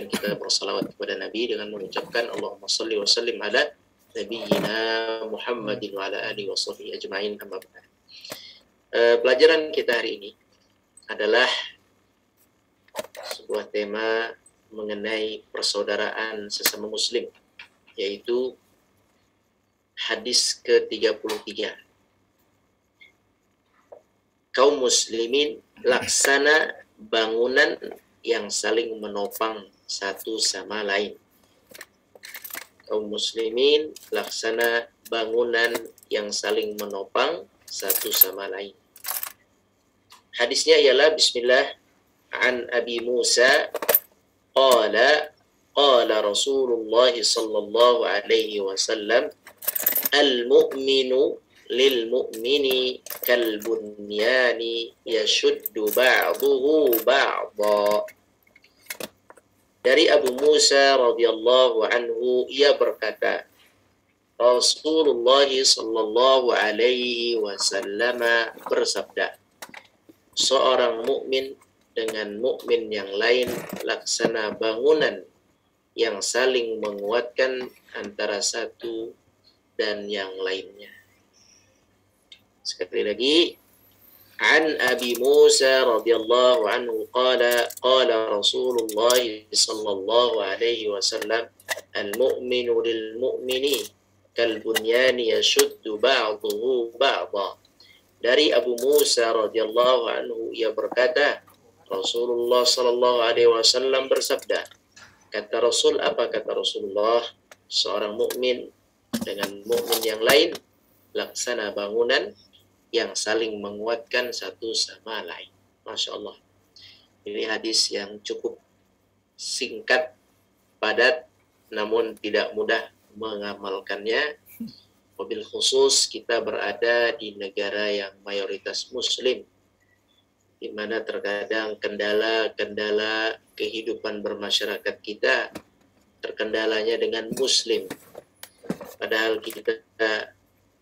kemudian kita bersalawat kepada Nabi dengan mengucapkan Allahumma salli wa sallim ala nabiyyina Muhammadin wa ala alihi wa sahbihi ajma'in amma. Uh, pelajaran kita hari ini adalah sebuah tema mengenai persaudaraan sesama muslim yaitu hadis ke-33 kaum muslimin laksana bangunan yang saling menopang satu sama lain. Kaum muslimin laksana bangunan yang saling menopang satu sama lain. Hadisnya ialah bismillah an Abi Musa qala qala Rasulullah sallallahu alaihi wasallam al-mu'minu lil mu'mini kal bunyani yashuddu ba'dahu ba'dha dari Abu Musa radhiyallahu anhu ia berkata Rasulullah sallallahu alaihi wasallam bersabda seorang mukmin dengan mukmin yang lain laksana bangunan yang saling menguatkan antara satu dan yang lainnya. Sekali lagi, عن أبي موسى رضي الله عنه قال قال رسول الله صلى الله عليه وسلم المؤمن للمؤمن كالبنيان يشد بعضه بعضا dari Abu Musa radhiyallahu anhu ia berkata Rasulullah Sallallahu Alaihi Wasallam bersabda, kata Rasul apa kata Rasulullah? Seorang mukmin dengan mukmin yang lain laksana bangunan yang saling menguatkan satu sama lain. Masya Allah. Ini hadis yang cukup singkat, padat, namun tidak mudah mengamalkannya. Mobil khusus kita berada di negara yang mayoritas Muslim di mana terkadang kendala-kendala kehidupan bermasyarakat kita terkendalanya dengan muslim. Padahal kita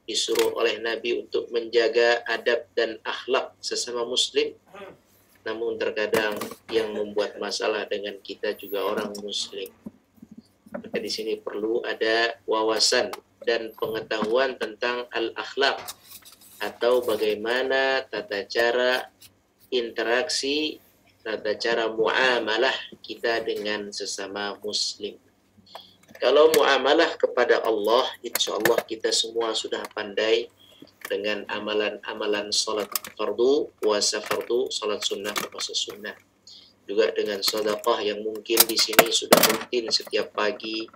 disuruh oleh Nabi untuk menjaga adab dan akhlak sesama muslim. Namun terkadang yang membuat masalah dengan kita juga orang muslim. Maka di sini perlu ada wawasan dan pengetahuan tentang al-akhlak atau bagaimana tata cara interaksi tata cara muamalah kita dengan sesama muslim. Kalau muamalah kepada Allah, insya Allah kita semua sudah pandai dengan amalan-amalan salat fardu, puasa fardu, salat sunnah, puasa sunnah. Juga dengan sedekah yang mungkin di sini sudah rutin setiap pagi.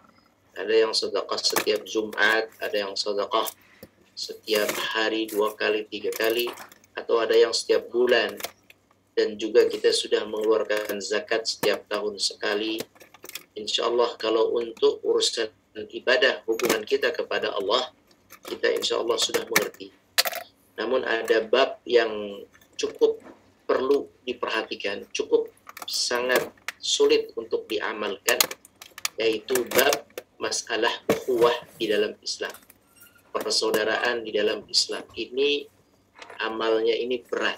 Ada yang sedekah setiap Jumat, ada yang sedekah setiap hari dua kali, tiga kali, atau ada yang setiap bulan dan juga kita sudah mengeluarkan zakat setiap tahun sekali. Insya Allah kalau untuk urusan ibadah hubungan kita kepada Allah, kita insya Allah sudah mengerti. Namun ada bab yang cukup perlu diperhatikan, cukup sangat sulit untuk diamalkan, yaitu bab masalah ukhuwah di dalam Islam. Persaudaraan di dalam Islam ini amalnya ini berat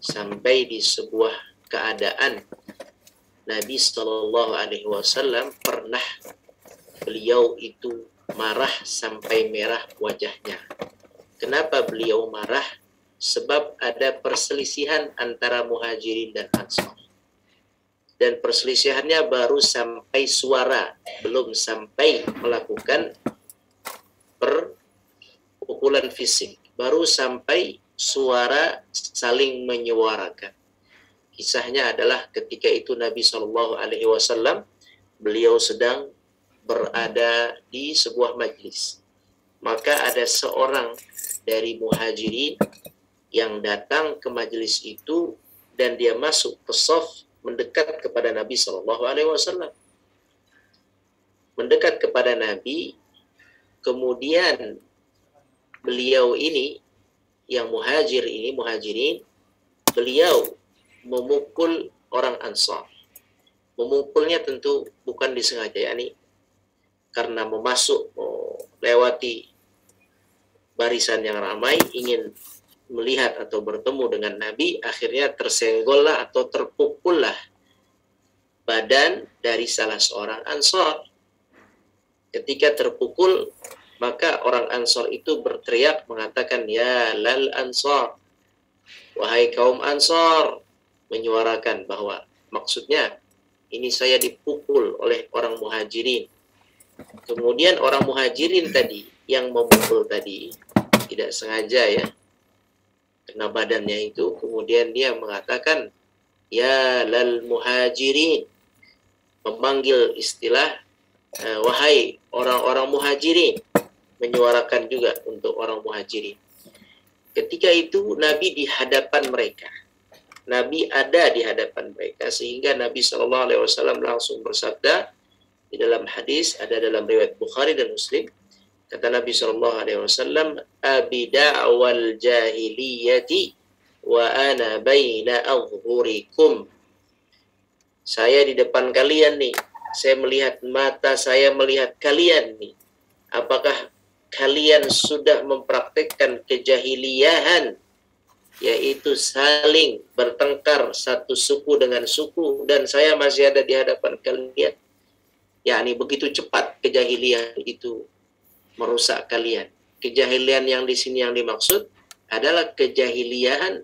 sampai di sebuah keadaan Nabi Shallallahu Alaihi Wasallam pernah beliau itu marah sampai merah wajahnya. Kenapa beliau marah? Sebab ada perselisihan antara muhajirin dan ansar. Dan perselisihannya baru sampai suara, belum sampai melakukan perpukulan fisik. Baru sampai suara saling menyuarakan. Kisahnya adalah ketika itu Nabi Shallallahu Alaihi Wasallam beliau sedang berada di sebuah majlis. Maka ada seorang dari muhajirin yang datang ke majlis itu dan dia masuk ke soft mendekat kepada Nabi Shallallahu Alaihi Wasallam. Mendekat kepada Nabi, kemudian beliau ini yang muhajir ini muhajirin beliau memukul orang ansar memukulnya tentu bukan disengaja yakni karena memasuk lewati barisan yang ramai ingin melihat atau bertemu dengan Nabi akhirnya tersenggollah atau terpukullah badan dari salah seorang ansor. Ketika terpukul, maka orang ansor itu berteriak mengatakan, Ya lal ansor, wahai kaum ansor, menyuarakan bahwa maksudnya ini saya dipukul oleh orang muhajirin. Kemudian orang muhajirin tadi yang memukul tadi tidak sengaja ya kena badannya itu kemudian dia mengatakan ya lal muhajirin. Memanggil istilah uh, wahai orang-orang muhajirin. Menyuarakan juga untuk orang muhajirin. Ketika itu Nabi di hadapan mereka Nabi ada di hadapan mereka sehingga Nabi Shallallahu Alaihi Wasallam langsung bersabda di dalam hadis ada dalam riwayat Bukhari dan Muslim Kata Nabi Shallallahu Alaihi Wasallam, "Abida'wal jahiliyati wa ana baina azhurikum." Saya di depan kalian nih. Saya melihat mata saya melihat kalian nih. Apakah kalian sudah mempraktekkan kejahiliahan yaitu saling bertengkar satu suku dengan suku dan saya masih ada di hadapan kalian. Ya, ini begitu cepat kejahilian itu merusak kalian. Kejahilian yang di sini yang dimaksud adalah kejahilian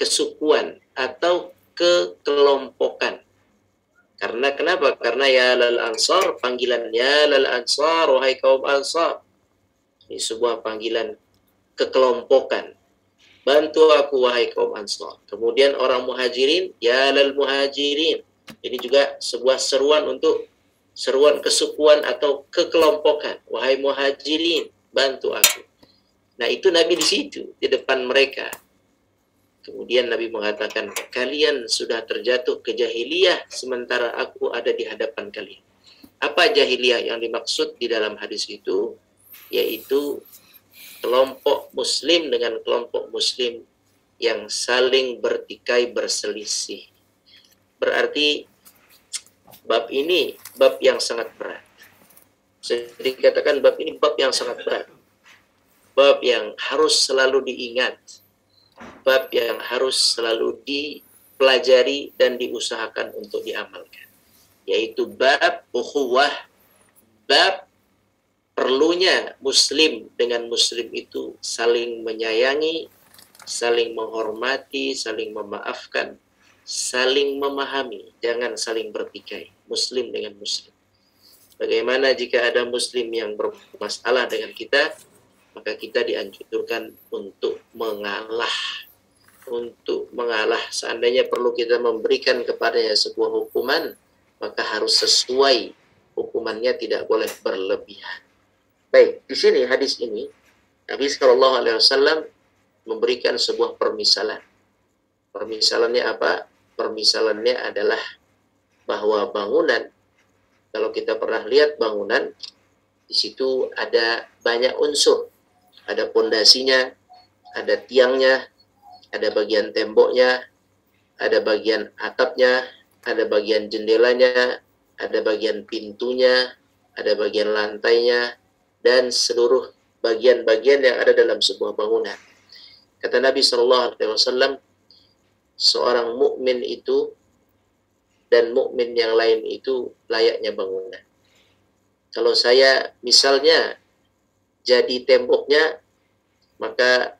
kesukuan atau kekelompokan. Karena kenapa? Karena ya lal ansar panggilannya lal ansar wahai kaum ansar. Ini sebuah panggilan kekelompokan. Bantu aku wahai kaum ansar. Kemudian orang muhajirin ya lal muhajirin. Ini juga sebuah seruan untuk seruan kesukuan atau kekelompokan. Wahai muhajirin, bantu aku. Nah itu Nabi di situ, di depan mereka. Kemudian Nabi mengatakan, kalian sudah terjatuh ke jahiliyah sementara aku ada di hadapan kalian. Apa jahiliyah yang dimaksud di dalam hadis itu? Yaitu kelompok muslim dengan kelompok muslim yang saling bertikai berselisih. Berarti bab ini bab yang sangat berat. Jadi dikatakan bab ini bab yang sangat berat. Bab yang harus selalu diingat. Bab yang harus selalu dipelajari dan diusahakan untuk diamalkan. Yaitu bab ukhuwah, bab perlunya muslim dengan muslim itu saling menyayangi, saling menghormati, saling memaafkan, saling memahami, jangan saling bertikai muslim dengan muslim. Bagaimana jika ada muslim yang bermasalah dengan kita, maka kita dianjurkan untuk mengalah. Untuk mengalah, seandainya perlu kita memberikan kepadanya sebuah hukuman, maka harus sesuai hukumannya tidak boleh berlebihan. Baik, di sini hadis ini Nabi Shallallahu Alaihi Wasallam memberikan sebuah permisalan. Permisalannya apa? Permisalannya adalah bahwa bangunan kalau kita pernah lihat bangunan di situ ada banyak unsur ada pondasinya ada tiangnya ada bagian temboknya ada bagian atapnya ada bagian jendelanya ada bagian pintunya ada bagian lantainya dan seluruh bagian-bagian yang ada dalam sebuah bangunan kata Nabi Shallallahu Alaihi Wasallam seorang mukmin itu dan mukmin yang lain itu layaknya bangunan. Kalau saya misalnya jadi temboknya, maka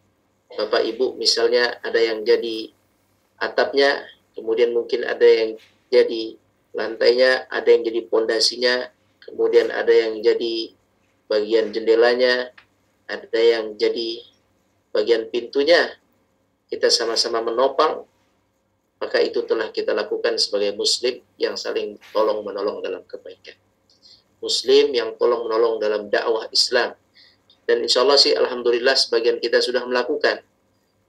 Bapak Ibu misalnya ada yang jadi atapnya, kemudian mungkin ada yang jadi lantainya, ada yang jadi pondasinya, kemudian ada yang jadi bagian jendelanya, ada yang jadi bagian pintunya. Kita sama-sama menopang maka itu telah kita lakukan sebagai muslim yang saling tolong menolong dalam kebaikan. Muslim yang tolong menolong dalam dakwah Islam. Dan insya Allah sih Alhamdulillah sebagian kita sudah melakukan.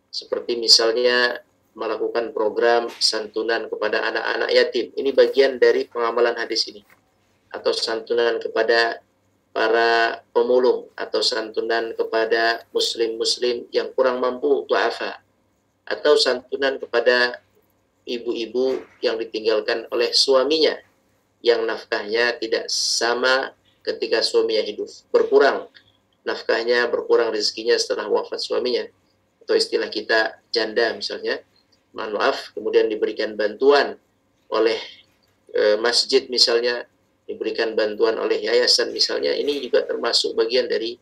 Seperti misalnya melakukan program santunan kepada anak-anak yatim. Ini bagian dari pengamalan hadis ini. Atau santunan kepada para pemulung atau santunan kepada muslim-muslim yang kurang mampu tu'afa atau santunan kepada ibu-ibu yang ditinggalkan oleh suaminya yang nafkahnya tidak sama ketika suaminya hidup berkurang. Nafkahnya berkurang rezekinya setelah wafat suaminya. Atau istilah kita janda misalnya. Maaf kemudian diberikan bantuan oleh e, masjid misalnya diberikan bantuan oleh yayasan. Misalnya ini juga termasuk bagian dari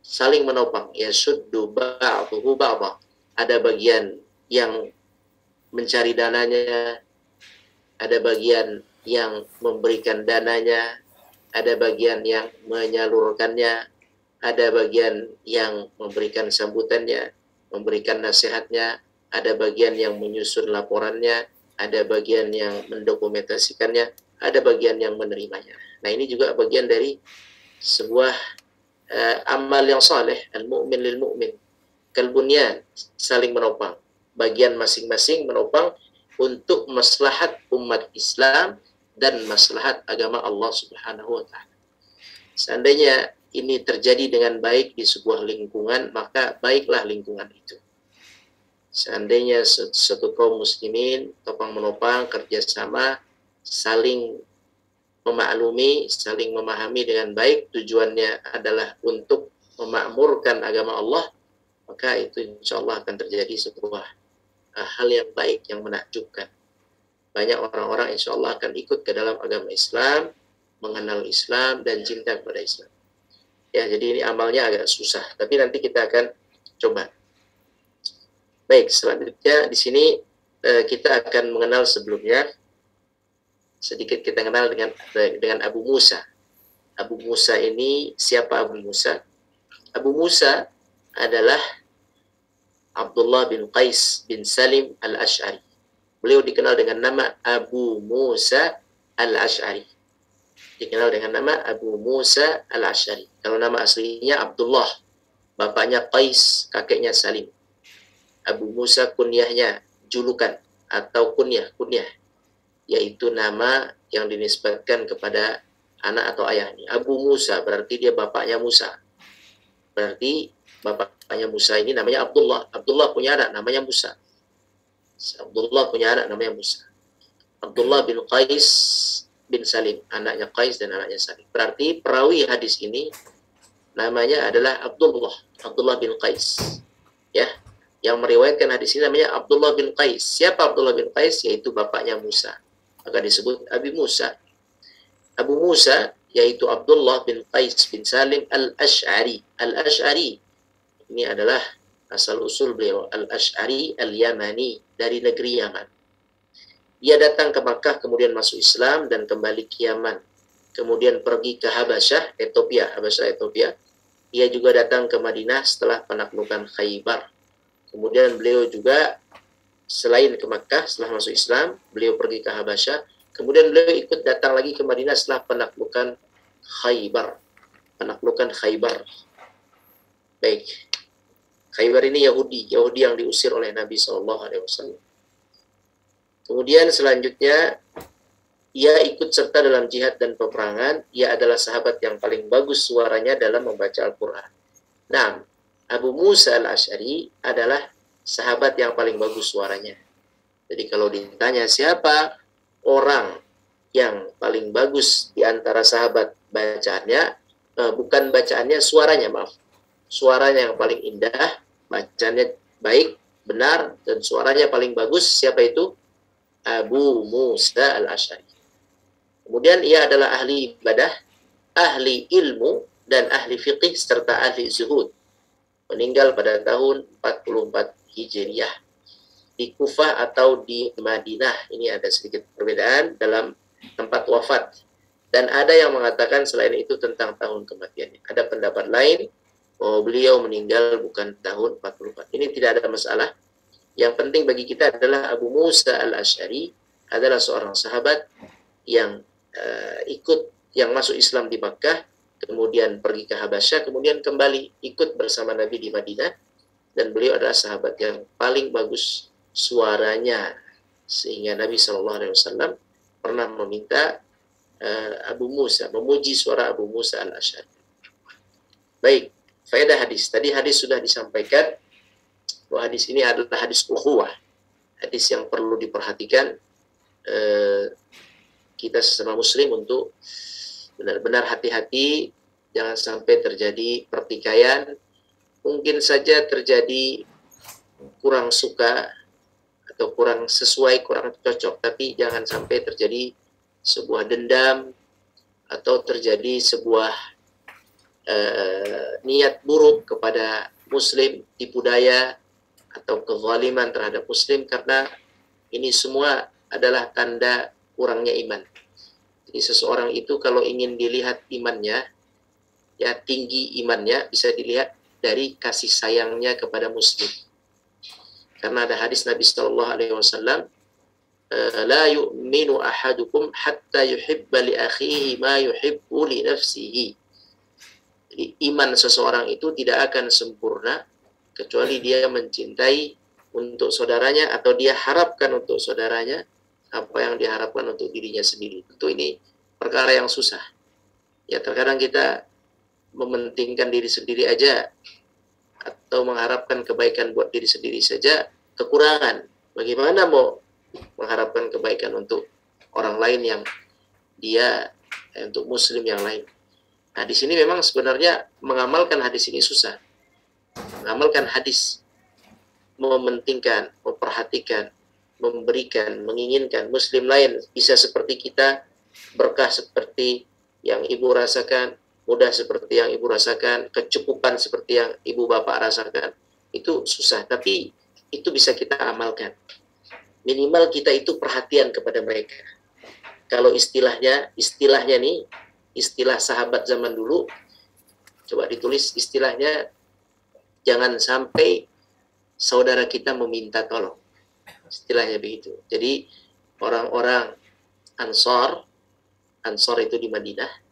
saling menopang. Ya suddu ba'dhu ba'dha. Ada bagian yang mencari dananya ada bagian yang memberikan dananya ada bagian yang menyalurkannya ada bagian yang memberikan sambutannya, memberikan nasihatnya, ada bagian yang menyusun laporannya, ada bagian yang mendokumentasikannya, ada bagian yang menerimanya. Nah ini juga bagian dari sebuah uh, amal yang saleh, al-mu'min lil mu'min. Kalbunyan, saling menopang. Bagian masing-masing menopang untuk maslahat umat Islam dan maslahat agama Allah Subhanahu wa taala. Seandainya ini terjadi dengan baik di sebuah lingkungan, maka baiklah lingkungan itu. Seandainya satu kaum muslimin topang menopang kerjasama, saling memaklumi, saling memahami dengan baik, tujuannya adalah untuk memakmurkan agama Allah, maka itu insya Allah akan terjadi sebuah uh, hal yang baik, yang menakjubkan. Banyak orang-orang insya Allah akan ikut ke dalam agama Islam, mengenal Islam, dan cinta kepada Islam. Ya, jadi ini amalnya agak susah, tapi nanti kita akan coba. Baik, selanjutnya di sini eh, kita akan mengenal sebelumnya sedikit kita kenal dengan dengan Abu Musa. Abu Musa ini siapa Abu Musa? Abu Musa adalah Abdullah bin Qais bin Salim al-Ash'ari. Beliau dikenal dengan nama Abu Musa al-Ash'ari dikenal dengan nama Abu Musa al-Ashari. Kalau nama aslinya Abdullah, bapaknya Qais, kakeknya Salim. Abu Musa kunyahnya julukan atau kunyah, kunyah yaitu nama yang dinisbatkan kepada anak atau ayahnya. Abu Musa berarti dia bapaknya Musa. Berarti bapaknya Musa ini namanya Abdullah. Abdullah punya anak namanya Musa. Abdullah punya anak namanya Musa. Abdullah bin Qais bin Salim, anaknya Qais dan anaknya Salim. Berarti perawi hadis ini namanya adalah Abdullah, Abdullah bin Qais. Ya, yang meriwayatkan hadis ini namanya Abdullah bin Qais. Siapa Abdullah bin Qais? Yaitu bapaknya Musa. Maka disebut Abi Musa. Abu Musa yaitu Abdullah bin Qais bin Salim al-Ash'ari. Al-Ash'ari ini adalah asal usul beliau al-Ash'ari al-Yamani dari negeri Yaman. Ia datang ke Makkah, kemudian masuk Islam dan kembali ke Yaman. Kemudian pergi ke Habasyah, Ethiopia, Habasyah, Ethiopia. Ia juga datang ke Madinah setelah penaklukan Khaybar. Kemudian beliau juga selain ke Makkah setelah masuk Islam, beliau pergi ke Habasyah. Kemudian beliau ikut datang lagi ke Madinah setelah penaklukan Khaybar. Penaklukan Khaybar. Baik. Khaybar ini Yahudi, Yahudi yang diusir oleh Nabi Wasallam. Kemudian selanjutnya ia ikut serta dalam jihad dan peperangan. Ia adalah sahabat yang paling bagus suaranya dalam membaca Al-Quran. Nah, Abu Musa al-Ash'ari adalah sahabat yang paling bagus suaranya. Jadi kalau ditanya siapa orang yang paling bagus di antara sahabat bacaannya, eh, bukan bacaannya, suaranya maaf. Suaranya yang paling indah, bacaannya baik, benar, dan suaranya paling bagus, siapa itu? Abu Musa al-Ash'ari. Kemudian ia adalah ahli ibadah, ahli ilmu, dan ahli fiqih serta ahli zuhud. Meninggal pada tahun 44 Hijriah di Kufah atau di Madinah. Ini ada sedikit perbedaan dalam tempat wafat. Dan ada yang mengatakan selain itu tentang tahun kematiannya. Ada pendapat lain bahwa beliau meninggal bukan tahun 44. Ini tidak ada masalah yang penting bagi kita adalah Abu Musa al-Ash'ari adalah seorang sahabat yang uh, ikut yang masuk Islam di Makkah, kemudian pergi ke Habasyah, kemudian kembali ikut bersama Nabi di Madinah dan beliau adalah sahabat yang paling bagus suaranya sehingga Nabi Shallallahu Alaihi Wasallam pernah meminta uh, Abu Musa memuji suara Abu Musa al Ashari. Baik, faedah hadis. Tadi hadis sudah disampaikan bahwa hadis ini adalah hadis ukhuwah, hadis yang perlu diperhatikan eh, kita sesama muslim untuk benar-benar hati-hati jangan sampai terjadi pertikaian mungkin saja terjadi kurang suka atau kurang sesuai kurang cocok tapi jangan sampai terjadi sebuah dendam atau terjadi sebuah uh, niat buruk kepada muslim, tipu daya atau kezaliman terhadap muslim karena ini semua adalah tanda kurangnya iman. Jadi seseorang itu kalau ingin dilihat imannya, ya tinggi imannya bisa dilihat dari kasih sayangnya kepada muslim. Karena ada hadis Nabi Shallallahu Alaihi Wasallam, ahadukum hatta yuhibba li akhihi ma yuhibbu li nafsihi. Jadi iman seseorang itu tidak akan sempurna kecuali dia mencintai untuk saudaranya atau dia harapkan untuk saudaranya apa yang diharapkan untuk dirinya sendiri. Tentu ini perkara yang susah. Ya terkadang kita mementingkan diri sendiri aja atau mengharapkan kebaikan buat diri sendiri saja kekurangan. Bagaimana mau mengharapkan kebaikan untuk orang lain yang dia eh, untuk muslim yang lain. Nah, di sini memang sebenarnya mengamalkan hadis ini susah. Mengamalkan hadis mementingkan, memperhatikan, memberikan, menginginkan muslim lain bisa seperti kita, berkah seperti yang ibu rasakan, mudah seperti yang ibu rasakan, kecukupan seperti yang ibu bapak rasakan. Itu susah, tapi itu bisa kita amalkan. Minimal kita itu perhatian kepada mereka. Kalau istilahnya, istilahnya nih, istilah sahabat zaman dulu, coba ditulis istilahnya, jangan sampai saudara kita meminta tolong. Istilahnya begitu. Jadi orang-orang Ansor, Ansor itu di Madinah,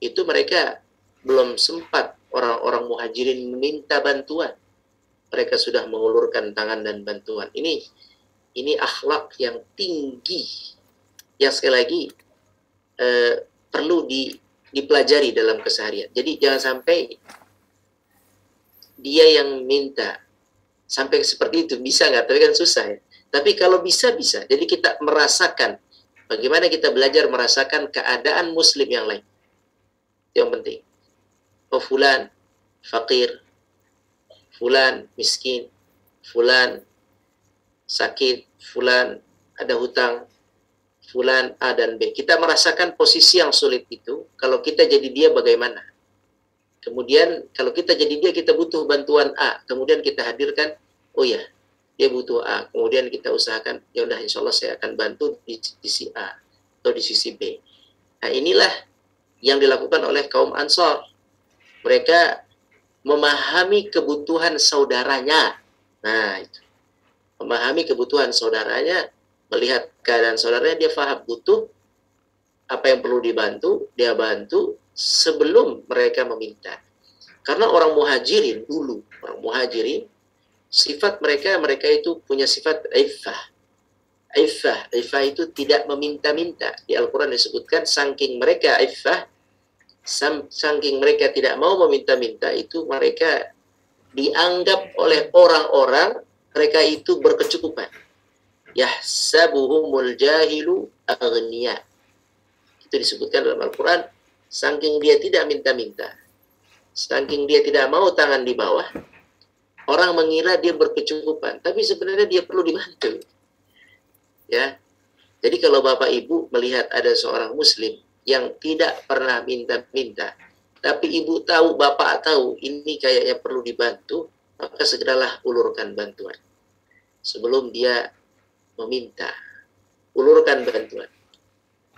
itu mereka belum sempat orang-orang muhajirin meminta bantuan mereka sudah mengulurkan tangan dan bantuan. Ini ini akhlak yang tinggi yang sekali lagi eh, perlu di, dipelajari dalam keseharian. Jadi jangan sampai dia yang minta sampai seperti itu bisa nggak? Tapi kan susah ya. Tapi kalau bisa bisa. Jadi kita merasakan bagaimana kita belajar merasakan keadaan Muslim yang lain. Yang penting. Oh fulan fakir, fulan miskin, fulan sakit, fulan ada hutang, fulan A dan B. Kita merasakan posisi yang sulit itu, kalau kita jadi dia bagaimana? Kemudian kalau kita jadi dia kita butuh bantuan A, kemudian kita hadirkan, oh ya, dia butuh A. Kemudian kita usahakan, ya udah insya Allah saya akan bantu di sisi A atau di sisi B. Nah inilah yang dilakukan oleh kaum Ansor. Mereka memahami kebutuhan saudaranya. Nah, itu. Memahami kebutuhan saudaranya, melihat keadaan saudaranya, dia faham butuh apa yang perlu dibantu, dia bantu sebelum mereka meminta. Karena orang muhajirin dulu, orang muhajirin, sifat mereka, mereka itu punya sifat iffah. Iffah, iffah itu tidak meminta-minta. Di Al-Quran disebutkan, saking mereka iffah, saking mereka tidak mau meminta-minta itu mereka dianggap oleh orang-orang mereka itu berkecukupan. Yahsabuhumul jahilu aghniya. Itu disebutkan dalam Al-Quran. Saking dia tidak minta-minta. Saking dia tidak mau tangan di bawah. Orang mengira dia berkecukupan. Tapi sebenarnya dia perlu dibantu. Ya. Jadi kalau Bapak Ibu melihat ada seorang Muslim yang tidak pernah minta-minta, tapi ibu tahu, bapak tahu ini kayaknya perlu dibantu, maka segeralah ulurkan bantuan. Sebelum dia meminta, ulurkan bantuan.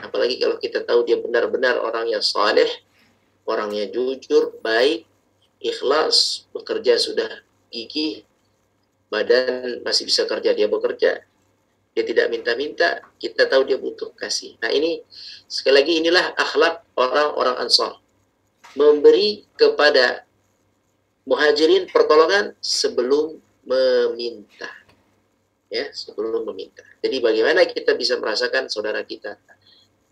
Apalagi kalau kita tahu dia benar-benar orang yang saleh, orangnya jujur, baik, ikhlas, bekerja sudah gigih, badan masih bisa kerja, dia bekerja, dia tidak minta-minta, kita tahu dia butuh kasih. Nah ini sekali lagi inilah akhlak orang-orang Ansar. Memberi kepada muhajirin pertolongan sebelum meminta. Ya, sebelum meminta. Jadi bagaimana kita bisa merasakan saudara kita?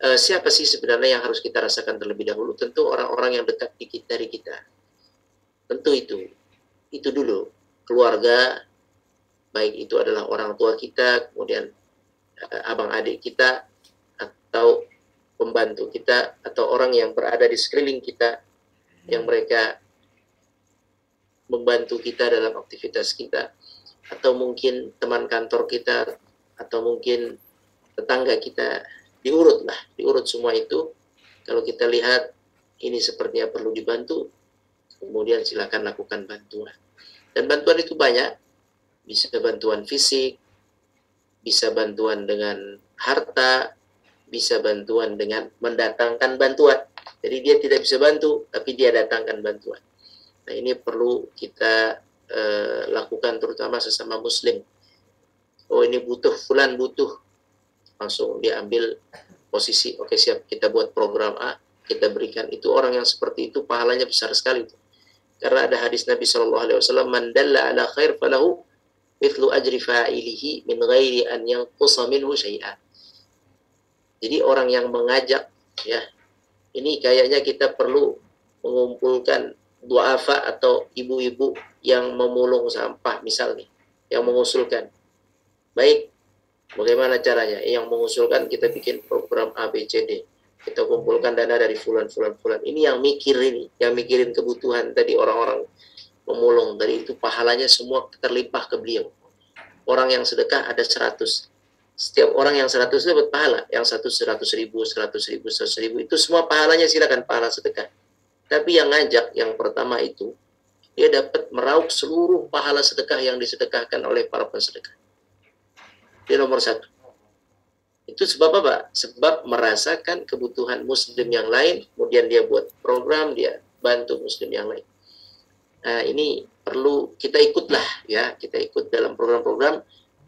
Uh, siapa sih sebenarnya yang harus kita rasakan terlebih dahulu? Tentu orang-orang yang dekat di kita, dari kita. Tentu itu. Itu dulu. Keluarga, baik itu adalah orang tua kita, kemudian uh, abang adik kita, atau pembantu kita, atau orang yang berada di sekeliling kita, yang mereka membantu kita dalam aktivitas kita, atau mungkin teman kantor kita, atau mungkin tetangga kita, diurut lah, diurut semua itu. Kalau kita lihat ini sepertinya perlu dibantu, kemudian silakan lakukan bantuan. Dan bantuan itu banyak, bisa bantuan fisik, bisa bantuan dengan harta, bisa bantuan dengan mendatangkan bantuan. Jadi dia tidak bisa bantu, tapi dia datangkan bantuan. Nah ini perlu kita uh, lakukan terutama sesama muslim. Oh ini butuh, fulan butuh. Langsung dia ambil posisi, oke okay, siap, kita buat program A, kita berikan. Itu orang yang seperti itu pahalanya besar sekali. Karena ada hadis Nabi Shallallahu Alaihi Wasallam, "Mandalla ala khair falahu mithlu ajri fa'ilihi min ghairi an yanqusa minhu syai'an." Jadi orang yang mengajak ya ini kayaknya kita perlu mengumpulkan duafa atau ibu-ibu yang memulung sampah misalnya yang mengusulkan. Baik bagaimana caranya? Yang mengusulkan kita bikin program ABCD kita kumpulkan dana dari fulan fulan fulan ini yang mikir ini yang mikirin kebutuhan tadi orang-orang memulung dari itu pahalanya semua terlimpah ke beliau. Orang yang sedekah ada 100 setiap orang yang 100 itu dapat pahala. Yang satu 100 ribu 100 ribu 100 ribu. Itu semua pahalanya silakan pahala sedekah. Tapi yang ngajak yang pertama itu dia dapat meraup seluruh pahala sedekah yang disedekahkan oleh para pensedekah. Dia nomor satu. Itu sebab apa? Sebab merasakan kebutuhan muslim yang lain, kemudian dia buat program, dia bantu muslim yang lain. Nah, ini perlu kita ikutlah ya, kita ikut dalam program-program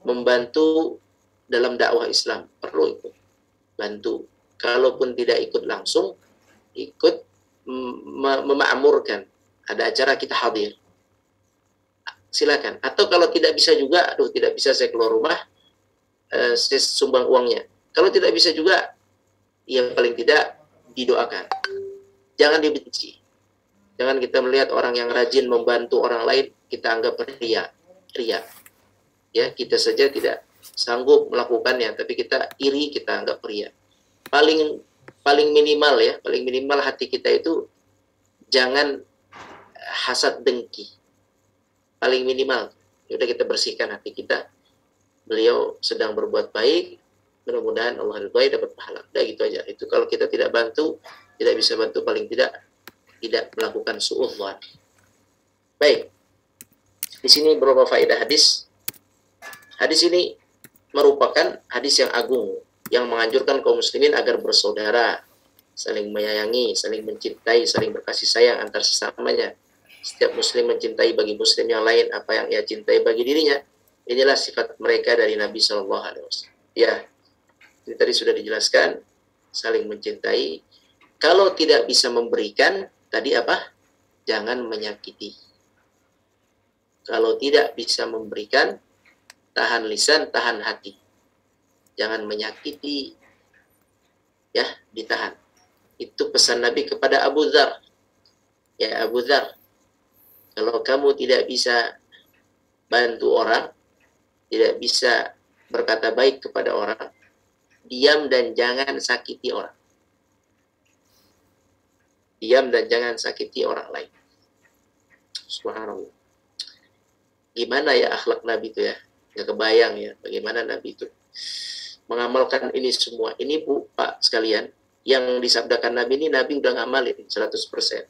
membantu dalam dakwah Islam perlu ikut bantu. Kalaupun tidak ikut langsung ikut memakmurkan. Ada acara kita hadir. Silakan. Atau kalau tidak bisa juga aduh tidak bisa saya keluar rumah eh, saya sumbang uangnya. Kalau tidak bisa juga yang paling tidak didoakan. Jangan dibenci jangan kita melihat orang yang rajin membantu orang lain kita anggap ria ria ya kita saja tidak sanggup melakukannya, tapi kita iri, kita anggap pria. Paling paling minimal ya, paling minimal hati kita itu jangan hasad dengki. Paling minimal, sudah kita bersihkan hati kita. Beliau sedang berbuat baik, mudah-mudahan Allah ridhoi dapat pahala. Udah gitu aja. Itu kalau kita tidak bantu, tidak bisa bantu paling tidak tidak melakukan suudzon. Baik. Di sini beberapa faedah hadis. Hadis ini merupakan hadis yang agung yang menganjurkan kaum muslimin agar bersaudara, saling menyayangi, saling mencintai, saling berkasih sayang antar sesamanya. Setiap muslim mencintai bagi muslim yang lain apa yang ia cintai bagi dirinya. Inilah sifat mereka dari Nabi Shallallahu Alaihi Wasallam. Ya, ini tadi sudah dijelaskan, saling mencintai. Kalau tidak bisa memberikan, tadi apa? Jangan menyakiti. Kalau tidak bisa memberikan, tahan lisan, tahan hati. Jangan menyakiti, ya, ditahan. Itu pesan Nabi kepada Abu Dhar. Ya Abu Dhar, kalau kamu tidak bisa bantu orang, tidak bisa berkata baik kepada orang, diam dan jangan sakiti orang. Diam dan jangan sakiti orang lain. Subhanallah. Gimana ya akhlak Nabi itu ya? nggak kebayang ya bagaimana Nabi itu mengamalkan ini semua. Ini Bu, Pak sekalian, yang disabdakan Nabi ini Nabi udah ngamalin 100%.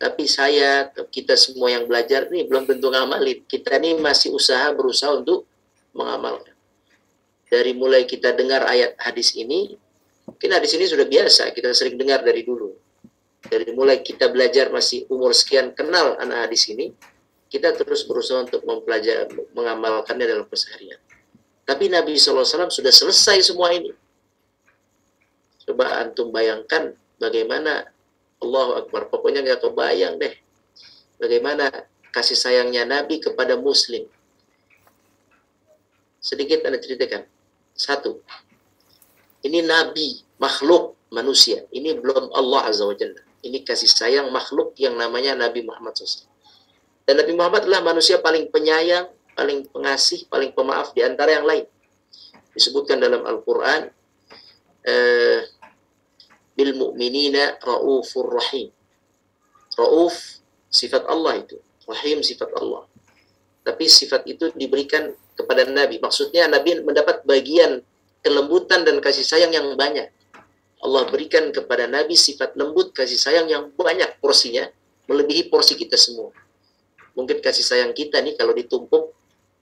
Tapi saya, kita semua yang belajar nih belum tentu ngamalin. Kita ini masih usaha berusaha untuk mengamalkan. Dari mulai kita dengar ayat hadis ini, mungkin hadis ini sudah biasa, kita sering dengar dari dulu. Dari mulai kita belajar masih umur sekian kenal anak hadis ini, kita terus berusaha untuk mempelajari, mengamalkannya dalam keseharian. Tapi Nabi SAW sudah selesai semua ini. Coba antum bayangkan bagaimana Allah Akbar. Pokoknya nggak kebayang deh. Bagaimana kasih sayangnya Nabi kepada Muslim. Sedikit Anda ceritakan. Satu, ini Nabi, makhluk manusia. Ini belum Allah Azza wa Jalla. Ini kasih sayang makhluk yang namanya Nabi Muhammad SAW. Dan Nabi Muhammad adalah manusia paling penyayang, paling pengasih, paling pemaaf di antara yang lain. Disebutkan dalam Al-Quran, eh, bil mu'minina ra'ufur rahim. Ra'uf sifat Allah itu. Rahim sifat Allah. Tapi sifat itu diberikan kepada Nabi. Maksudnya Nabi mendapat bagian kelembutan dan kasih sayang yang banyak. Allah berikan kepada Nabi sifat lembut, kasih sayang yang banyak porsinya, melebihi porsi kita semua. Mungkin kasih sayang kita nih kalau ditumpuk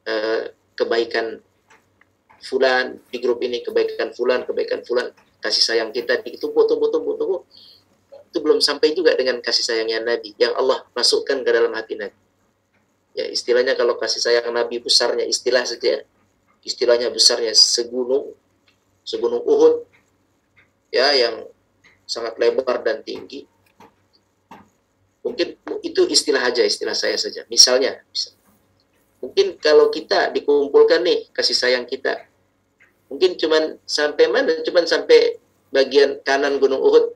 eh, kebaikan fulan di grup ini, kebaikan fulan, kebaikan fulan, kasih sayang kita ditumpuk, tumpuk, tumpuk, tumpuk, itu belum sampai juga dengan kasih sayangnya Nabi yang Allah masukkan ke dalam hati Nabi. Ya istilahnya kalau kasih sayang Nabi besarnya istilah saja, istilahnya besarnya segunung, segunung Uhud, ya yang sangat lebar dan tinggi. Mungkin itu istilah aja, istilah saya saja. Misalnya, mungkin kalau kita dikumpulkan nih kasih sayang kita, mungkin cuman sampai mana? Cuman sampai bagian kanan Gunung Uhud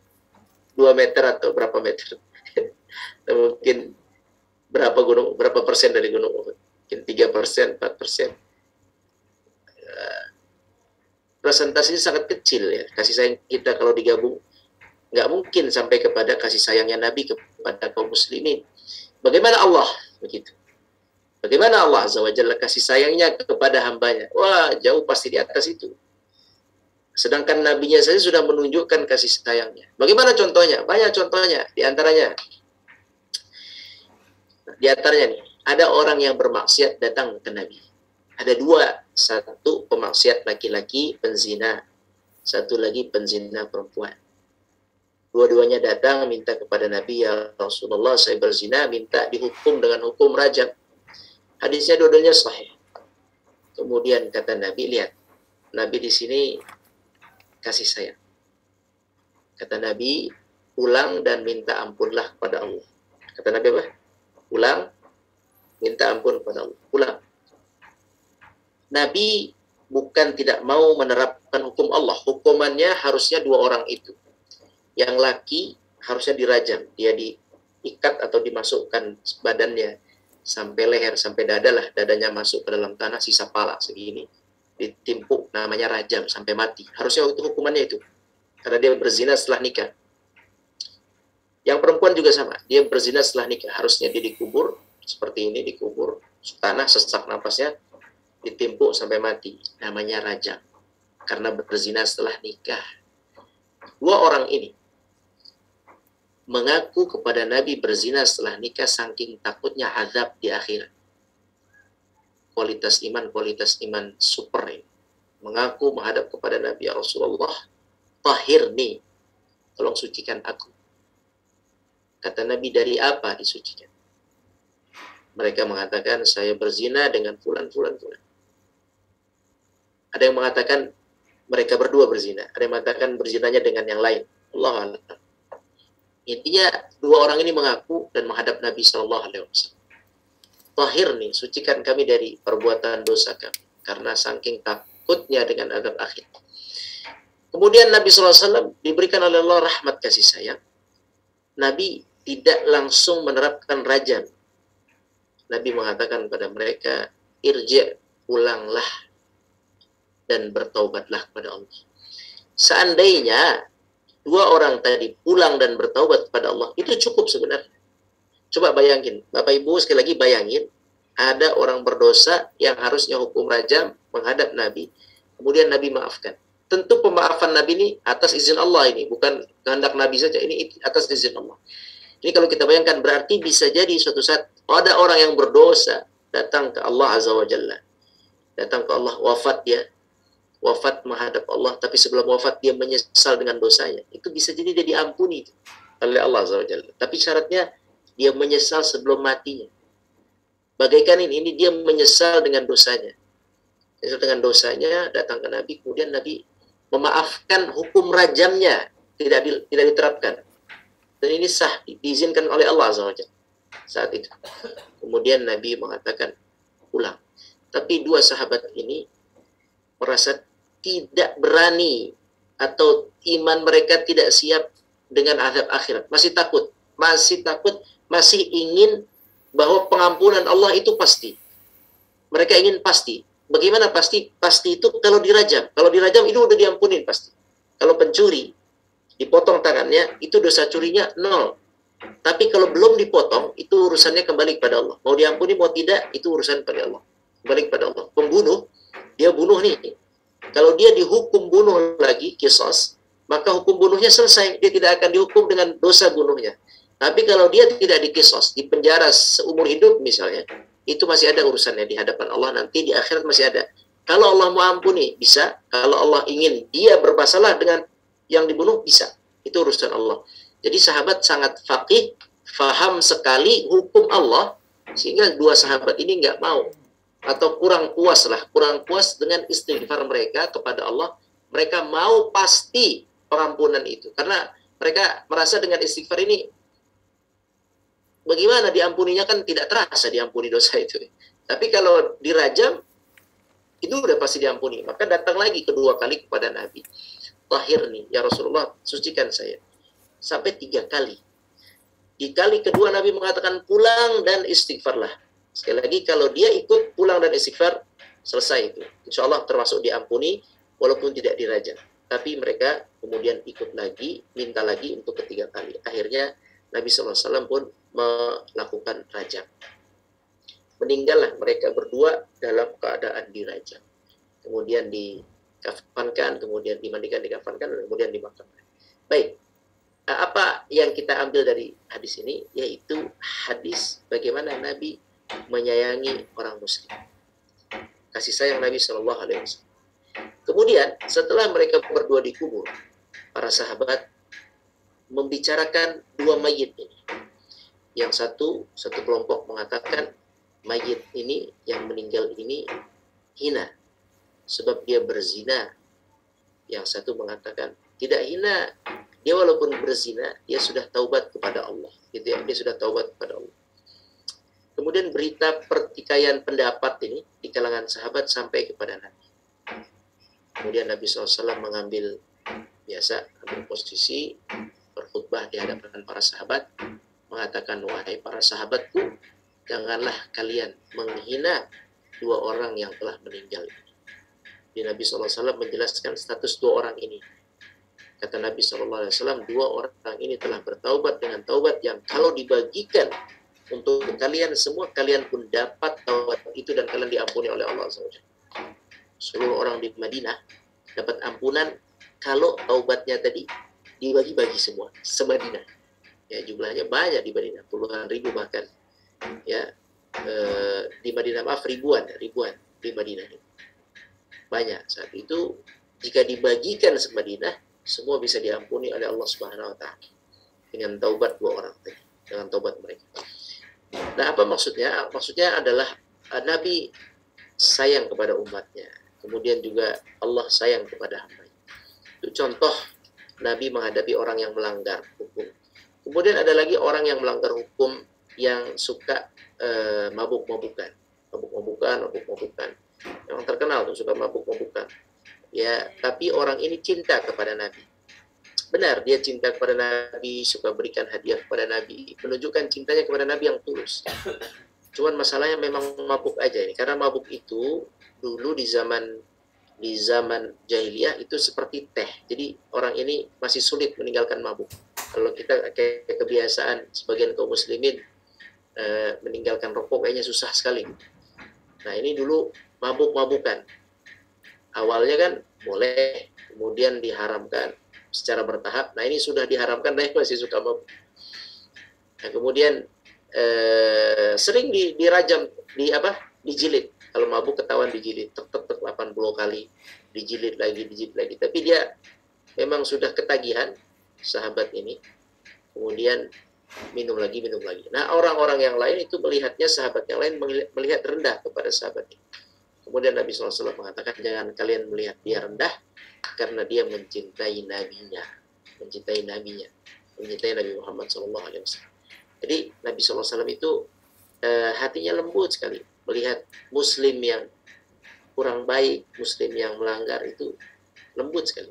2 meter atau berapa meter? mungkin berapa gunung berapa persen dari Gunung Uhud? Mungkin tiga persen, empat persen presentasinya sangat kecil ya. Kasih sayang kita kalau digabung nggak mungkin sampai kepada kasih sayangnya Nabi kepada kaum muslimin. Bagaimana Allah begitu? Bagaimana Allah Azza kasih sayangnya kepada hambanya? Wah, jauh pasti di atas itu. Sedangkan nabinya saja sudah menunjukkan kasih sayangnya. Bagaimana contohnya? Banyak contohnya. Di antaranya, di antaranya nih, ada orang yang bermaksiat datang ke Nabi. Ada dua satu pemaksiat laki-laki penzina, satu lagi penzina perempuan. Dua-duanya datang minta kepada Nabi ya Rasulullah saya berzina minta dihukum dengan hukum rajam. Hadisnya dua-duanya sahih. Kemudian kata Nabi lihat Nabi di sini kasih sayang. Kata Nabi ulang dan minta ampunlah kepada Allah. Kata Nabi apa? Ulang minta ampun kepada Allah. Ulang Nabi bukan tidak mau menerapkan hukum Allah. Hukumannya harusnya dua orang itu. Yang laki harusnya dirajam. Dia diikat atau dimasukkan badannya sampai leher, sampai dada lah. Dadanya masuk ke dalam tanah, sisa pala segini. Ditimpuk, namanya rajam, sampai mati. Harusnya itu hukumannya itu. Karena dia berzina setelah nikah. Yang perempuan juga sama. Dia berzina setelah nikah. Harusnya dia dikubur, seperti ini, dikubur. Tanah sesak napasnya, ditimpuk sampai mati. Namanya raja. Karena berzina setelah nikah. Dua orang ini mengaku kepada Nabi berzina setelah nikah saking takutnya azab di akhirat. Kualitas iman, kualitas iman super ini. Mengaku menghadap kepada Nabi ya Rasulullah, tahir nih, tolong sucikan aku. Kata Nabi dari apa disucikan? Mereka mengatakan saya berzina dengan fulan fulan fulan. Ada yang mengatakan mereka berdua berzina. Ada yang mengatakan berzinanya dengan yang lain. Allah. Intinya dua orang ini mengaku dan menghadap Nabi Shallallahu Alaihi Wasallam. Tahir nih, sucikan kami dari perbuatan dosa kami. Karena saking takutnya dengan adab akhir. Kemudian Nabi SAW diberikan oleh Allah rahmat kasih sayang. Nabi tidak langsung menerapkan rajam. Nabi mengatakan pada mereka, irja, ulanglah dan bertaubatlah kepada Allah. Seandainya dua orang tadi pulang dan bertaubat kepada Allah, itu cukup sebenarnya. Coba bayangin, Bapak Ibu sekali lagi bayangin, ada orang berdosa yang harusnya hukum rajam menghadap Nabi, kemudian Nabi maafkan. Tentu pemaafan Nabi ini atas izin Allah ini, bukan kehendak Nabi saja, ini atas izin Allah. Ini kalau kita bayangkan berarti bisa jadi suatu saat ada orang yang berdosa datang ke Allah Azza wa Jalla. Datang ke Allah wafat dia wafat menghadap Allah tapi sebelum wafat dia menyesal dengan dosanya. Itu bisa jadi dia diampuni oleh Allah SWT tapi syaratnya dia menyesal sebelum matinya. Bagaikan ini, ini dia menyesal dengan dosanya. Menyesal dengan dosanya datang ke Nabi kemudian Nabi memaafkan hukum rajamnya. Tidak di, tidak diterapkan. Dan ini sah diizinkan oleh Allah SWT saat itu. Kemudian Nabi mengatakan ulang tapi dua sahabat ini merasa tidak berani atau iman mereka tidak siap dengan azab akhirat. Masih takut, masih takut, masih ingin bahwa pengampunan Allah itu pasti. Mereka ingin pasti. Bagaimana pasti? Pasti itu kalau dirajam. Kalau dirajam itu udah diampunin pasti. Kalau pencuri dipotong tangannya, itu dosa curinya nol. Tapi kalau belum dipotong, itu urusannya kembali kepada Allah. Mau diampuni, mau tidak, itu urusan pada Allah. Kembali kepada Allah. Pembunuh, dia bunuh nih Kalau dia dihukum bunuh lagi, kisos, maka hukum bunuhnya selesai. Dia tidak akan dihukum dengan dosa bunuhnya. Tapi kalau dia tidak dikisos, di penjara seumur hidup misalnya, itu masih ada urusannya di hadapan Allah nanti di akhirat masih ada. Kalau Allah mau ampuni bisa, kalau Allah ingin dia bermasalah dengan yang dibunuh bisa. Itu urusan Allah. Jadi sahabat sangat faqih, faham sekali hukum Allah sehingga dua sahabat ini nggak mau atau kurang puas lah, kurang puas dengan istighfar mereka kepada Allah. Mereka mau pasti pengampunan itu karena mereka merasa dengan istighfar ini bagaimana diampuninya kan tidak terasa diampuni dosa itu. Tapi kalau dirajam itu udah pasti diampuni. Maka datang lagi kedua kali kepada Nabi. Tahir nih, ya Rasulullah, sucikan saya. Sampai tiga kali. Di kali kedua Nabi mengatakan pulang dan istighfarlah. Sekali lagi kalau dia ikut pulang dan istighfar, selesai itu. Insya Allah termasuk diampuni walaupun tidak dirajam. Tapi mereka kemudian ikut lagi, minta lagi untuk ketiga kali. Akhirnya Nabi SAW pun melakukan rajam. Meninggallah mereka berdua dalam keadaan dirajam. Kemudian dikafankan, kemudian dimandikan, dikafankan, dan kemudian dimakamkan. Baik, apa yang kita ambil dari hadis ini? Yaitu hadis bagaimana Nabi menyayangi orang muslim. Kasih sayang Nabi Shallallahu Alaihi Wasallam. Kemudian setelah mereka berdua dikubur, para sahabat membicarakan dua mayit ini. Yang satu, satu kelompok mengatakan mayit ini yang meninggal ini hina sebab dia berzina. Yang satu mengatakan tidak hina, dia walaupun berzina, dia sudah taubat kepada Allah. Gitu ya, dia sudah taubat kepada Allah. Kemudian berita pertikaian pendapat ini di kalangan sahabat sampai kepada Nabi. Kemudian Nabi SAW mengambil biasa ambil posisi berkhutbah di hadapan para sahabat mengatakan wahai para sahabatku janganlah kalian menghina dua orang yang telah meninggal di Nabi SAW menjelaskan status dua orang ini kata Nabi SAW dua orang ini telah bertaubat dengan taubat yang kalau dibagikan untuk kalian semua kalian pun dapat taubat itu dan kalian diampuni oleh Allah SWT seluruh orang di Madinah dapat ampunan kalau taubatnya tadi dibagi-bagi semua semadinah. Ya jumlahnya banyak di Madinah puluhan ribu bahkan. Ya eh, di Madinah maaf ribuan ribuan di Madinah banyak. Saat itu jika dibagikan semadinah semua bisa diampuni oleh Allah Subhanahu Wa Taala dengan taubat dua orang tadi dengan taubat mereka nah apa maksudnya maksudnya adalah uh, Nabi sayang kepada umatnya kemudian juga Allah sayang kepada hamba itu contoh Nabi menghadapi orang yang melanggar hukum. Kemudian ada lagi orang yang melanggar hukum yang suka uh, mabuk-mabukan. Mabuk-mabukan, mabuk-mabukan. Yang terkenal tuh suka mabuk-mabukan. Ya, tapi orang ini cinta kepada Nabi. Benar, dia cinta kepada Nabi, suka berikan hadiah kepada Nabi, menunjukkan cintanya kepada Nabi yang tulus. Cuman masalahnya memang mabuk aja ini, karena mabuk itu dulu di zaman di zaman jahiliyah itu seperti teh. Jadi orang ini masih sulit meninggalkan mabuk. Kalau kita kayak kebiasaan sebagian kaum muslimin e, meninggalkan rokok kayaknya susah sekali. Nah ini dulu mabuk-mabukan. Awalnya kan boleh, kemudian diharamkan secara bertahap. Nah ini sudah diharamkan, nah masih suka mabuk. Nah, kemudian e, sering di, dirajam, di apa? Dijilid kalau mabuk ketahuan dijilid tek tek tek 80 kali dijilid lagi dijilid lagi tapi dia memang sudah ketagihan sahabat ini kemudian minum lagi minum lagi nah orang-orang yang lain itu melihatnya sahabat yang lain melihat rendah kepada sahabat ini kemudian Nabi SAW mengatakan jangan kalian melihat dia rendah karena dia mencintai nabinya mencintai nabinya mencintai Nabi Muhammad SAW jadi Nabi SAW itu eh, hatinya lembut sekali melihat muslim yang kurang baik, muslim yang melanggar itu lembut sekali.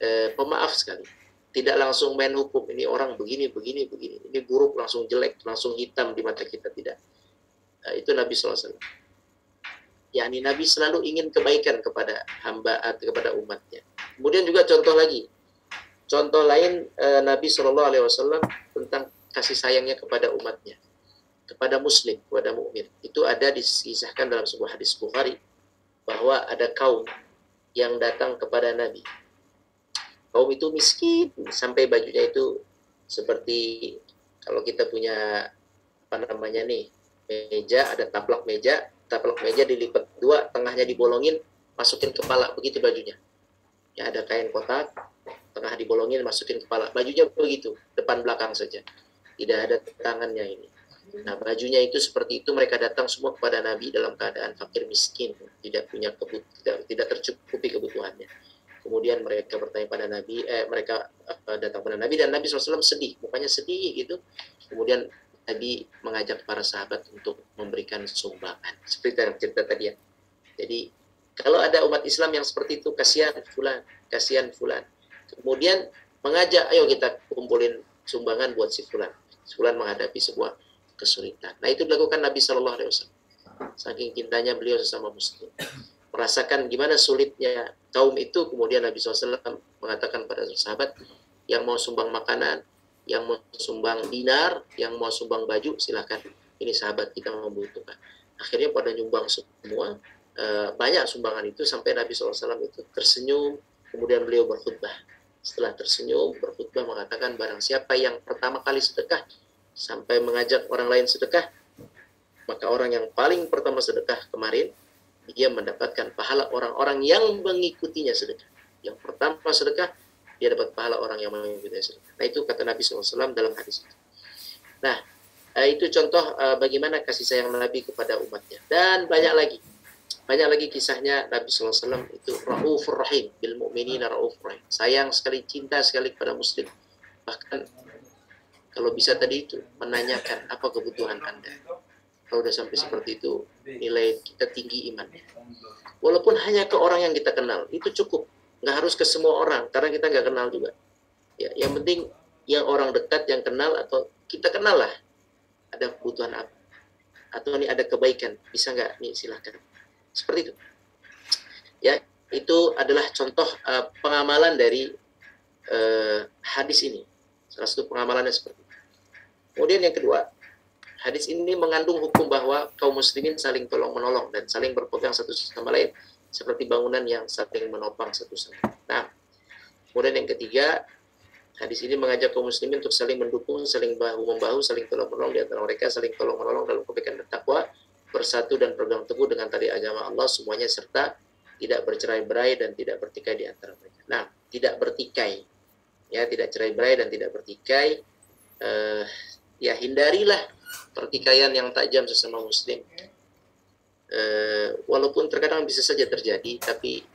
E, pemaaf sekali. Tidak langsung main hukum ini orang begini, begini, begini. Ini buruk langsung jelek, langsung hitam di mata kita tidak. E, itu Nabi SAW. Yakni Nabi selalu ingin kebaikan kepada hamba atau kepada umatnya. Kemudian juga contoh lagi, contoh lain e, Nabi Shallallahu Alaihi Wasallam tentang kasih sayangnya kepada umatnya kepada muslim, kepada mukmin. Itu ada disisahkan dalam sebuah hadis Bukhari bahwa ada kaum yang datang kepada Nabi. Kaum itu miskin sampai bajunya itu seperti kalau kita punya apa namanya nih meja ada taplak meja taplak meja dilipat dua tengahnya dibolongin masukin kepala begitu bajunya. Ya ada kain kotak tengah dibolongin masukin kepala. Bajunya begitu depan belakang saja. Tidak ada tangannya ini. Nah bajunya itu seperti itu mereka datang semua kepada Nabi dalam keadaan fakir miskin tidak punya kebut tidak, tidak tercukupi kebutuhannya. Kemudian mereka bertanya pada Nabi eh mereka uh, datang pada Nabi dan Nabi SAW sedih mukanya sedih gitu. Kemudian Nabi mengajak para sahabat untuk memberikan sumbangan seperti yang cerita tadi ya jadi kalau ada umat Islam yang seperti itu kasihan fulan kasihan fulan Kemudian mengajak, ayo kita kumpulin sumbangan buat si fulan. Si fulan menghadapi sebuah kesulitan. Nah itu dilakukan Nabi Shallallahu Alaihi Wasallam. Saking cintanya beliau sesama muslim. Merasakan gimana sulitnya kaum itu, kemudian Nabi SAW mengatakan pada sahabat, yang mau sumbang makanan, yang mau sumbang dinar, yang mau sumbang baju, silahkan. Ini sahabat kita membutuhkan. Akhirnya pada nyumbang semua, eh, banyak sumbangan itu sampai Nabi SAW itu tersenyum, kemudian beliau berkhutbah setelah tersenyum berkhutbah mengatakan barang siapa yang pertama kali sedekah sampai mengajak orang lain sedekah maka orang yang paling pertama sedekah kemarin dia mendapatkan pahala orang-orang yang mengikutinya sedekah yang pertama sedekah dia dapat pahala orang yang mengikutinya sedekah nah itu kata Nabi SAW dalam hadis itu nah eh, itu contoh eh, bagaimana kasih sayang Nabi kepada umatnya dan banyak lagi banyak lagi kisahnya Nabi SAW itu Raufur Rahim bil mu'minina Raufur Rahim. Sayang sekali, cinta sekali kepada muslim. Bahkan kalau bisa tadi itu menanyakan apa kebutuhan Anda. Kalau udah sampai seperti itu, nilai kita tinggi imannya. Walaupun hanya ke orang yang kita kenal, itu cukup. Nggak harus ke semua orang, karena kita nggak kenal juga. Ya, yang penting yang orang dekat yang kenal atau kita kenal lah ada kebutuhan apa atau ini ada kebaikan bisa nggak nih silahkan seperti itu. Ya, itu adalah contoh uh, pengamalan dari uh, hadis ini. Salah satu pengamalannya seperti itu. Kemudian yang kedua, hadis ini mengandung hukum bahwa kaum muslimin saling tolong menolong dan saling berpegang satu sama lain seperti bangunan yang saling menopang satu sama lain. Nah, kemudian yang ketiga, hadis ini mengajak kaum muslimin untuk saling mendukung, saling bahu membahu, saling tolong menolong di antara mereka, saling tolong menolong dalam kebaikan dan takwa bersatu dan berpegang teguh dengan tali agama Allah semuanya serta tidak bercerai-berai dan tidak bertikai di antara mereka. Nah, tidak bertikai, ya tidak cerai-berai dan tidak bertikai, uh, ya hindarilah pertikaian yang tajam sesama Muslim. Uh, walaupun terkadang bisa saja terjadi, tapi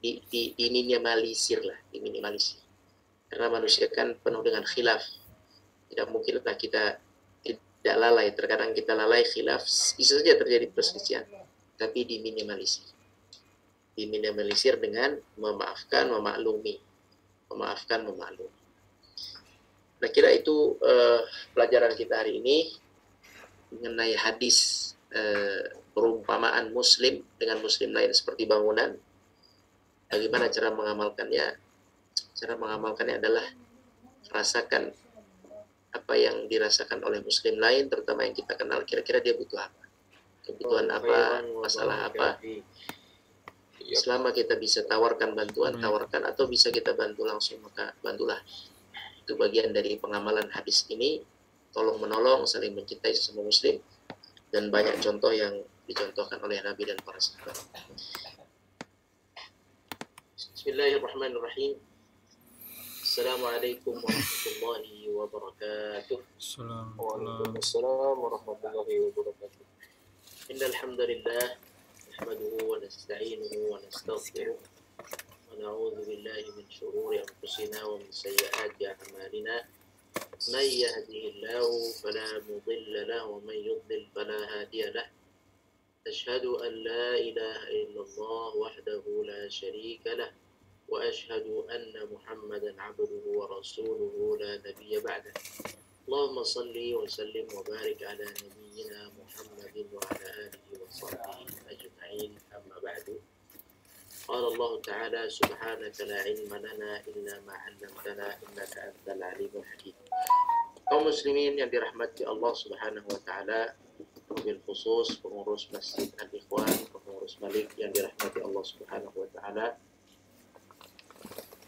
di, di, diminimalisir lah, diminimalisir. Karena manusia kan penuh dengan khilaf. Tidak mungkinlah kita tidak lalai. Terkadang kita lalai khilaf, bisa saja terjadi perselisihan, tapi diminimalisir. Diminimalisir dengan memaafkan, memaklumi. Memaafkan, memaklumi. Nah, kira itu uh, pelajaran kita hari ini mengenai hadis uh, perumpamaan muslim dengan muslim lain seperti bangunan. Bagaimana cara mengamalkannya? Cara mengamalkannya adalah rasakan apa yang dirasakan oleh muslim lain terutama yang kita kenal kira-kira dia butuh apa kebutuhan oh, apa masalah apa iya. selama kita bisa tawarkan bantuan hmm. tawarkan atau bisa kita bantu langsung maka bantulah itu bagian dari pengamalan hadis ini tolong menolong saling mencintai sesama muslim dan banyak contoh yang dicontohkan oleh Nabi dan para sahabat Bismillahirrahmanirrahim السلام عليكم ورحمة الله وبركاته السلام وعليكم السلام ورحمة الله وبركاته إن الحمد لله نحمده ونستعينه ونستغفره ونعوذ بالله من شرور أنفسنا ومن سيئات أعمالنا من يهده الله فلا مضل له ومن يضلل فلا هادي له أشهد أن لا إله إلا الله وحده لا شريك له وأشهد أن محمدا عبده ورسوله لا نبي بعده. اللهم صل وسلم وبارك على نبينا محمد وعلى آله وصحبه أجمعين أما بعد. قال الله تعالى سبحانك لا علم لنا إلا ما علمتنا إنك أنت العليم الحكيم. kaum muslimin yang dirahmati Subhanahu wa taala. Bil khusus pengurus Masjid Al-Ikhwan, pengurus Malik yang dirahmati Allah Subhanahu wa taala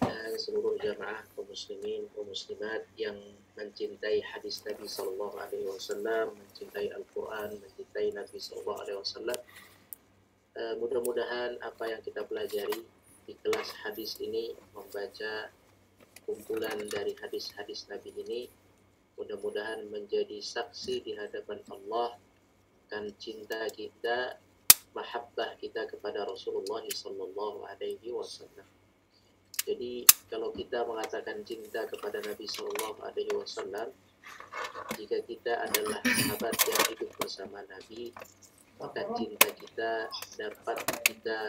dan seluruh jamaah kaum muslimin kaum muslimat yang mencintai hadis Nabi Sallallahu Alaihi Wasallam, mencintai Al-Quran, mencintai Nabi Sallallahu Alaihi Wasallam. Uh, mudah-mudahan apa yang kita pelajari di kelas hadis ini membaca kumpulan dari hadis-hadis Nabi ini mudah-mudahan menjadi saksi di hadapan Allah dan cinta kita, mahabbah kita kepada Rasulullah Sallallahu Alaihi Wasallam. Jadi kalau kita mengatakan cinta kepada Nabi Shallallahu Alaihi Wasallam, jika kita adalah sahabat yang hidup bersama Nabi, maka cinta kita dapat kita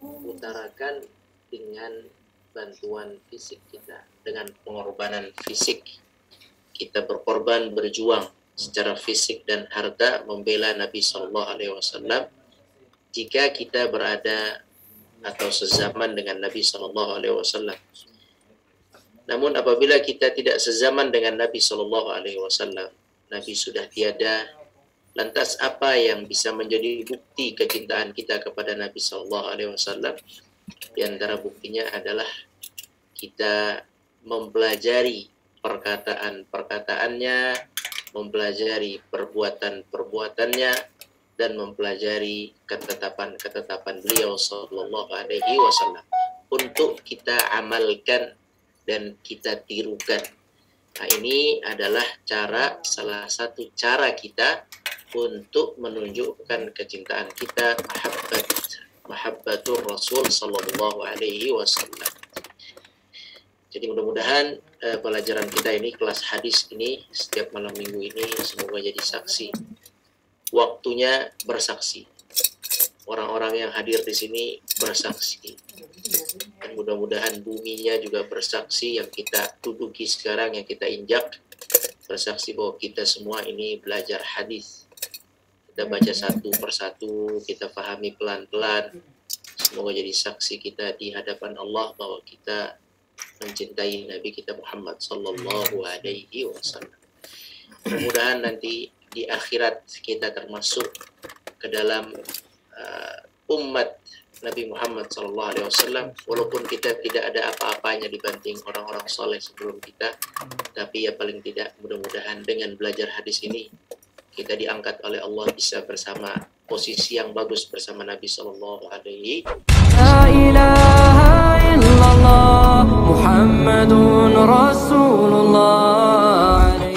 utarakan dengan bantuan fisik kita, dengan pengorbanan fisik. Kita berkorban, berjuang secara fisik dan harta membela Nabi Shallallahu Alaihi Wasallam. Jika kita berada atau sezaman dengan Nabi Shallallahu Alaihi Wasallam. Namun apabila kita tidak sezaman dengan Nabi Shallallahu Alaihi Wasallam, Nabi sudah tiada. Lantas apa yang bisa menjadi bukti kecintaan kita kepada Nabi Shallallahu Alaihi Wasallam? Di antara buktinya adalah kita mempelajari perkataan-perkataannya, mempelajari perbuatan-perbuatannya, dan mempelajari ketetapan-ketetapan beliau sallallahu alaihi wasallam untuk kita amalkan dan kita tirukan. Nah, ini adalah cara salah satu cara kita untuk menunjukkan kecintaan kita mahabbat mahabbatur Rasul sallallahu alaihi wasallam. Jadi mudah-mudahan uh, pelajaran kita ini kelas hadis ini setiap malam minggu ini semoga jadi saksi waktunya bersaksi. Orang-orang yang hadir di sini bersaksi. Dan mudah-mudahan buminya juga bersaksi yang kita duduki sekarang, yang kita injak. Bersaksi bahwa kita semua ini belajar hadis. Kita baca satu persatu, kita pahami pelan-pelan. Semoga jadi saksi kita di hadapan Allah bahwa kita mencintai Nabi kita Muhammad Sallallahu Alaihi Wasallam. Mudah-mudahan nanti di akhirat kita termasuk ke dalam uh, umat Nabi Muhammad SAW walaupun kita tidak ada apa-apanya dibanding orang-orang soleh sebelum kita tapi ya paling tidak mudah-mudahan dengan belajar hadis ini kita diangkat oleh Allah bisa bersama posisi yang bagus bersama Nabi Sallallahu Alaihi Wasallam. الله محمد رسول الله.